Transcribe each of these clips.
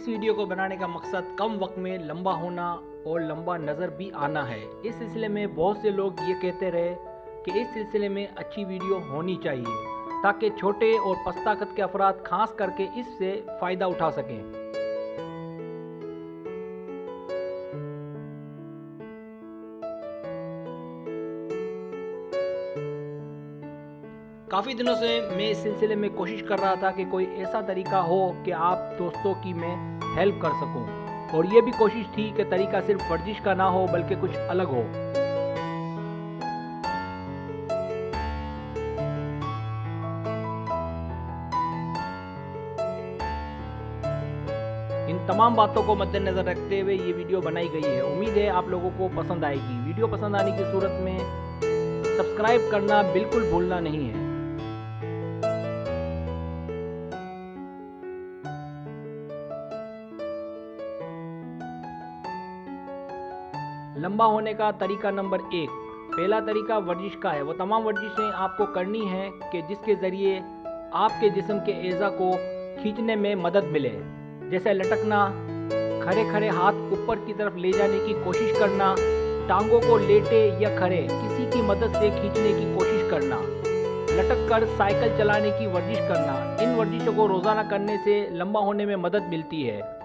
इस वीडियो को बनाने का मकसद कम वक्त में लंबा होना और लंबा नज़र भी आना है। इस सिलसिले में बहुत से लोग ये कहते रहे कि इस सिलसिले में अच्छी वीडियो होनी चाहिए, ताकि छोटे और पस्ताकत के अफराद खास करके इससे फ़ायदा उठा सकें। काफ़ी दिनों से मैं इस सिलसिले में कोशिश कर रहा था कि कोई ऐसा तरीका हो कि आप दोस्तों की मैं हेल्प कर सकूँ। और ये भी कोशिश थी कि तरीका सिर्फ़ वर्जिश का ना हो, बल्कि कुछ अलग हो। इन तमाम बातों को मद्देनजर रखते हुए ये वीडियो बनाई गई है। उम्मीद है आप लोगों को पसंद आएगी। वीडियो पसंद आने की सूरत में सब्सक्राइब करना बिल्कुल भूलना नहीं है। लंबा होने का तरीका नंबर एक। पहला तरीका वर्जिश का है। वो तमाम वर्जिशें आपको करनी है कि जिसके ज़रिए आपके जिस्म के एज़ा को खींचने में मदद मिले। जैसे लटकना खड़े खड़े हाथ ऊपर की तरफ़ ले जाने की कोशिश करना, टांगों को लेटे या खड़े, किसी की मदद से खींचने की कोशिश करना। लटक कर साइकिल चलाने की वर्जिश करना। इन वर्जिशों को रोज़ाना करने से लंबा होने में मदद मिलती है।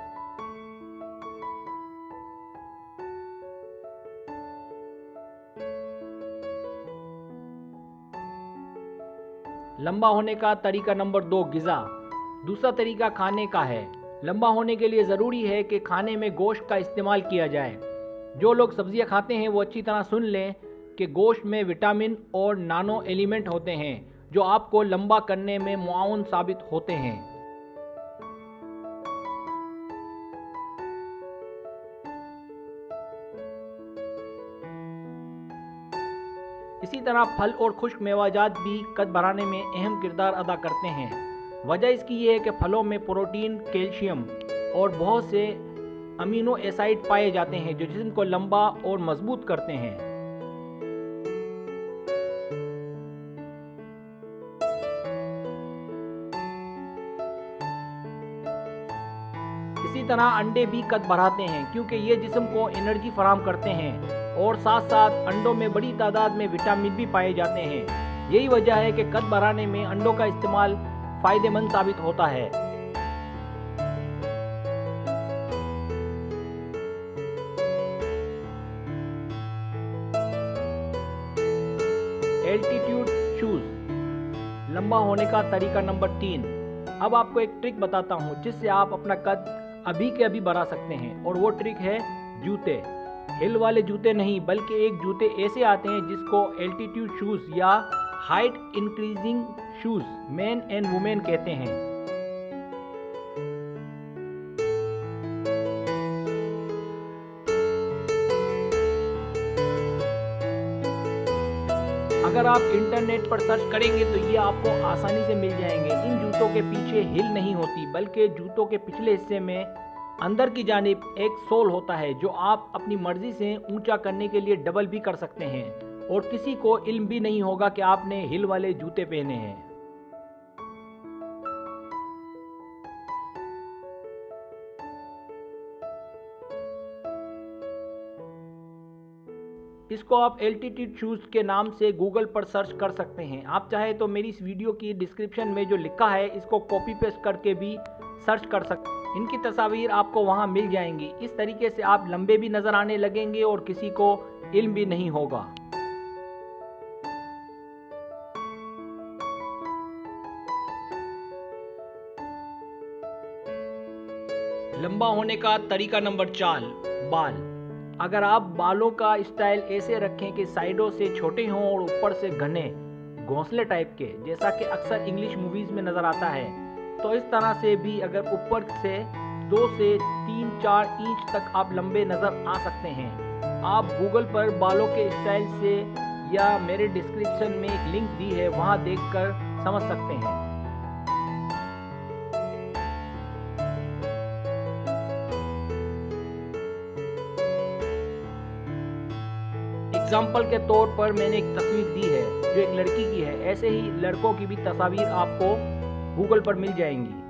लंबा होने का तरीका नंबर दो गिज़ा। दूसरा तरीका खाने का है। लंबा होने के लिए ज़रूरी है कि खाने में गोश्त का इस्तेमाल किया जाए। जो लोग सब्ज़ियाँ खाते हैं, वो अच्छी तरह सुन लें कि गोश्त में विटामिन और नानो एलिमेंट होते हैं, जो आपको लंबा करने में मुआवन साबित होते हैं। तरह फल और खुश्क मेवाजात भी कद बढ़ाने में अहम किरदार अदा करते हैं। वजह इसकी ये है कि फलों में प्रोटीन, कैल्शियम और बहुत से अमीनो एसाइड पाए जाते हैं, जो जिसम को लंबा और मज़बूत करते हैं। इसी तरह अंडे भी कद बढ़ाते हैं, क्योंकि ये जिसम को एनर्जी फराम करते हैं। और साथ साथ अंडों में बड़ी तादाद में विटामिन भी पाए जाते हैं। यही वजह है कि कद बढ़ाने में अंडों का इस्तेमाल फ़ायदेमंद साबित होता है। एल्टीट्यूड शूज़ लंबा होने का तरीका नंबर तीन। अब आपको एक ट्रिक बताता हूँ जिससे आप अपना कद अभी के अभी बढ़ा सकते हैं और वो ट्रिक है जूते। हिल वाले जूते नहीं, बल्कि एक जूते ऐसे आते हैं जिसको एल्टीट्यूड शूज़ या height increasing shoes man and women कहते हैं। अगर आप इंटरनेट पर सर्च करेंगे तो ये आपको आसानी से मिल जाएँगे। इन जूतों के पीछे हिल नहीं होती, बल्कि जूतों के पिछले हिस्से में अंदर की जानब एक सोल होता है जो आप अपनी मर्ज़ी से ऊँचा करने के लिए डबल भी कर सकते हैं, और किसी को इल्म भी नहीं होगा कि आपने हिल वाले जूते पहने हैं। इसको आप एल्टीट्यूड शूज़ के नाम से गूगल पर सर्च कर सकते हैं। आप चाहे तो मेरी इस वीडियो की डिस्क्रिप्शन में जो लिखा है, इसको कॉपी पेस्ट करके भी सर्च कर सकते इनकी तस्वीर आपको वहाँ मिल जाएँगी। इस तरीके से आप लंबे भी नज़र आने लगेंगे और किसी को इल्म भी नहीं होगा। लंबा होने का तरीका नंबर चार, बाल। अगर आप बालों का स्टाइल ऐसे रखें कि साइडों से छोटे हों और ऊपर से घने, घोंसले टाइप के, जैसा कि अक्सर इंग्लिश मूवीज़ में नज़र आता है तो इस तरह से भी अगर ऊपर से दो से तीन चार इंच तक आप लंबे नज़र आ सकते हैं। आप गूगल पर बालों के स्टाइल से या मेरे डिस्क्रिप्शन में एक लिंक दी है, वहाँ देखकर समझ सकते हैं। एग्ज़ाम्पल के तौर पर मैंने एक तस्वीर दी है, जो एक लड़की की है। ऐसे ही लड़कों की भी तस्वीर आपको गूगल पर मिल जाएँगी।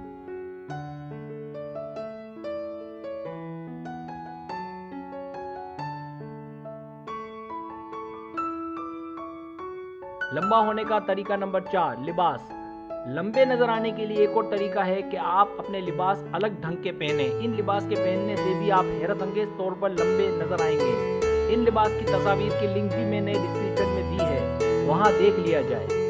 लंबा होने का तरीका नंबर चार, लिबास। लंबे नज़र आने के लिए एक और तरीका है कि आप अपने लिबास अलग ढंग के पहने। इन लिबास के पहनने से भी आप हैरत अंगेज तौर पर लंबे नज़र आएँगे। इन लिबास की तस्वीर की लिंक भी मैंने डिस्क्रिप्शन में दी है। वहाँ देख लिया जाए।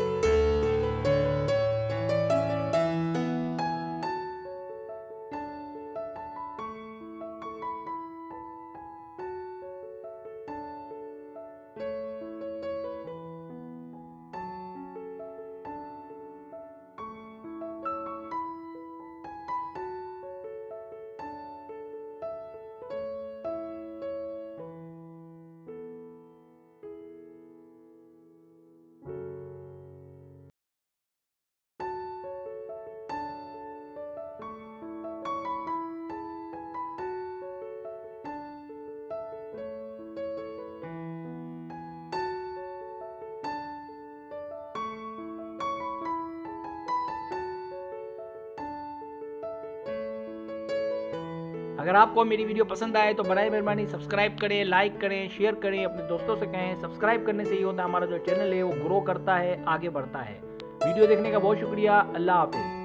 अगर आपको मेरी वीडियो पसंद आए तो बरए मेहरबानी। सब्सक्राइब करें लाइक करें शेयर करें, अपने दोस्तों से कहें। सब्सक्राइब करने से ये होता है, हमारा जो चैनल है, वो ग्रो करता है, आगे बढ़ता है। वीडियो देखने का बहुत शुक्रिया। अल्लाह हाफिज़।